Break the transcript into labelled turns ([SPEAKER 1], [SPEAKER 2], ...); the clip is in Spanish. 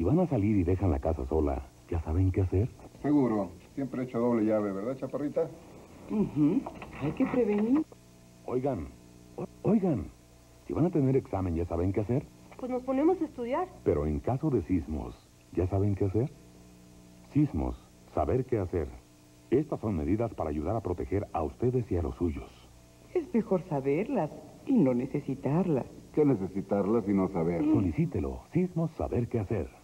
[SPEAKER 1] Si van a salir y dejan la casa sola, ¿ya saben qué hacer?
[SPEAKER 2] Seguro. Siempre he hecho doble llave, ¿verdad, chaparrita?
[SPEAKER 3] Ujú. Hay que prevenir.
[SPEAKER 1] Oigan, oigan, si van a tener examen, ¿ya saben qué hacer?
[SPEAKER 4] Pues nos ponemos a estudiar.
[SPEAKER 1] Pero en caso de sismos, ¿ya saben qué hacer? Sismos, saber qué hacer. Estas son medidas para ayudar a proteger a ustedes y a los suyos.
[SPEAKER 3] Es mejor saberlas y no necesitarlas.
[SPEAKER 2] ¿Qué necesitarlas y no saber?
[SPEAKER 1] Solicítelo. Sismos, saber qué hacer.